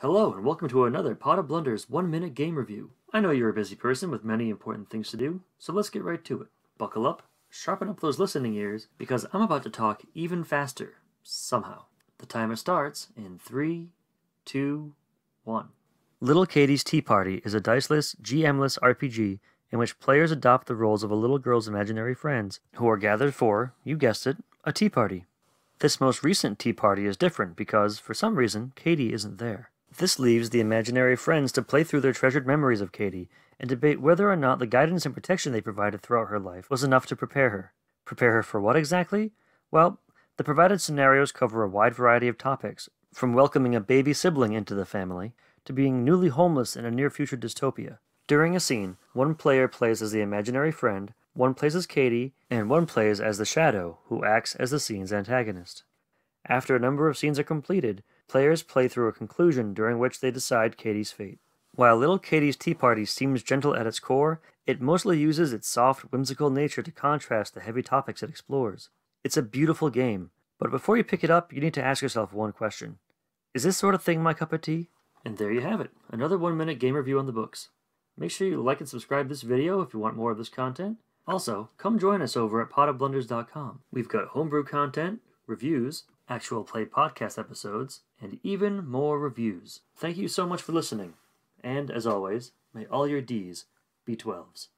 Hello, and welcome to another Pod of Blunders one minute game review. I know you're a busy person with many important things to do, so let's get right to it. Buckle up, sharpen up those listening ears, because I'm about to talk even faster, somehow. The timer starts in three, two, one. Little Katy's Tea Party is a diceless, GMless RPG in which players adopt the roles of a little girl's imaginary friends, who are gathered for, you guessed it, a tea party. This most recent tea party is different because, for some reason, Katy isn't there. This leaves the imaginary friends to play through their treasured memories of Katy and debate whether or not the guidance and protection they provided throughout her life was enough to prepare her. Prepare her for what exactly? Well, the provided scenarios cover a wide variety of topics, from welcoming a baby sibling into the family to being newly homeless in a near future dystopia. During a scene, one player plays as the imaginary friend, one plays as Katy, and one plays as the shadow, who acts as the scene's antagonist. After a number of scenes are completed, players play through a conclusion during which they decide Katy's fate. While Little Katy's Tea Party seems gentle at its core, it mostly uses its soft, whimsical nature to contrast the heavy topics it explores. It's a beautiful game, but before you pick it up, you need to ask yourself one question Is this sort of thing my cup of tea? And there you have it, another one minute game review on the books. Make sure you like and subscribe this video if you want more of this content. Also, come join us over at podofblunders.com. We've got homebrew content, reviews, actual play podcast episodes, and even more reviews. Thank you so much for listening. And as always, may all your D's be 12s.